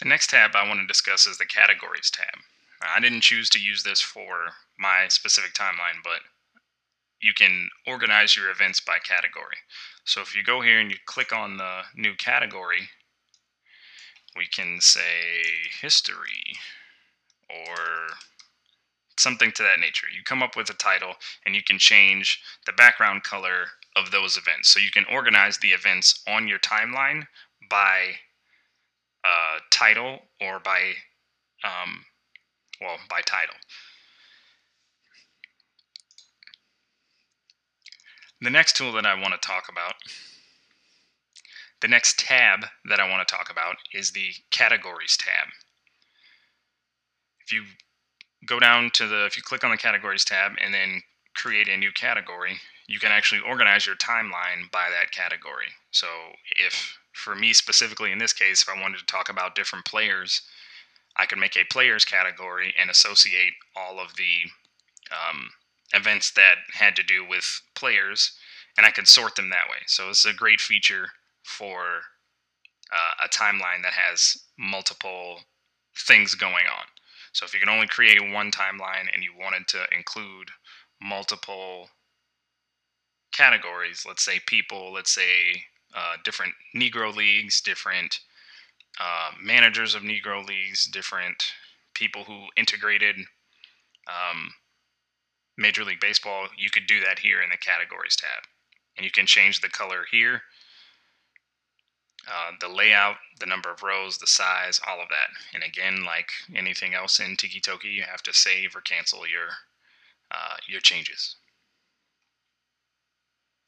The next tab I want to discuss is the Categories tab. I didn't choose to use this for my specific timeline, but you can organize your events by category. So if you go here and you click on the new category, we can say history or something to that nature. You come up with a title and you can change the background color of those events. So you can organize the events on your timeline by uh, title or by, um, well, by title. The next tool that I want to talk about, the next tab that I want to talk about is the Categories tab. If you go down to the, if you click on the Categories tab and then create a new category, you can actually organize your timeline by that category. So if for me specifically in this case, if I wanted to talk about different players, I could make a players category and associate all of the um, events that had to do with players, and I could sort them that way. So it's a great feature for uh, a timeline that has multiple things going on. So if you can only create one timeline and you wanted to include multiple categories, let's say people, let's say uh, different Negro leagues, different uh, managers of Negro leagues, different people who integrated um, Major League Baseball, you could do that here in the categories tab. And you can change the color here, uh, the layout, the number of rows, the size, all of that. And again, like anything else in Tiki Toki, you have to save or cancel your uh, your changes.